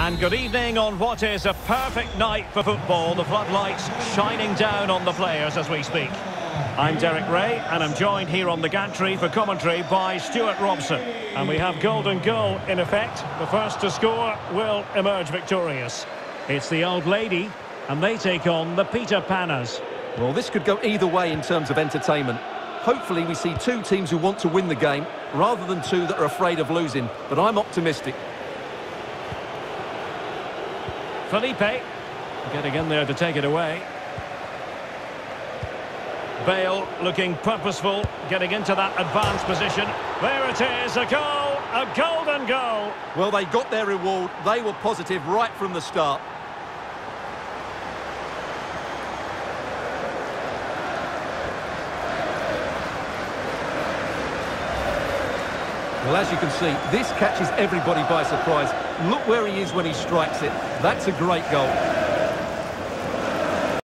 And good evening on what is a perfect night for football. The floodlights shining down on the players as we speak. I'm Derek Ray, and I'm joined here on the gantry for commentary by Stuart Robson. And we have golden goal in effect. The first to score will emerge victorious. It's the old lady, and they take on the Peter Panas. Well, this could go either way in terms of entertainment. Hopefully we see two teams who want to win the game, rather than two that are afraid of losing. But I'm optimistic. Felipe getting in there to take it away. Bale looking purposeful, getting into that advanced position. There it is, a goal, a golden goal. Well, they got their reward. They were positive right from the start. Well, as you can see, this catches everybody by surprise. Look where he is when he strikes it. That's a great goal.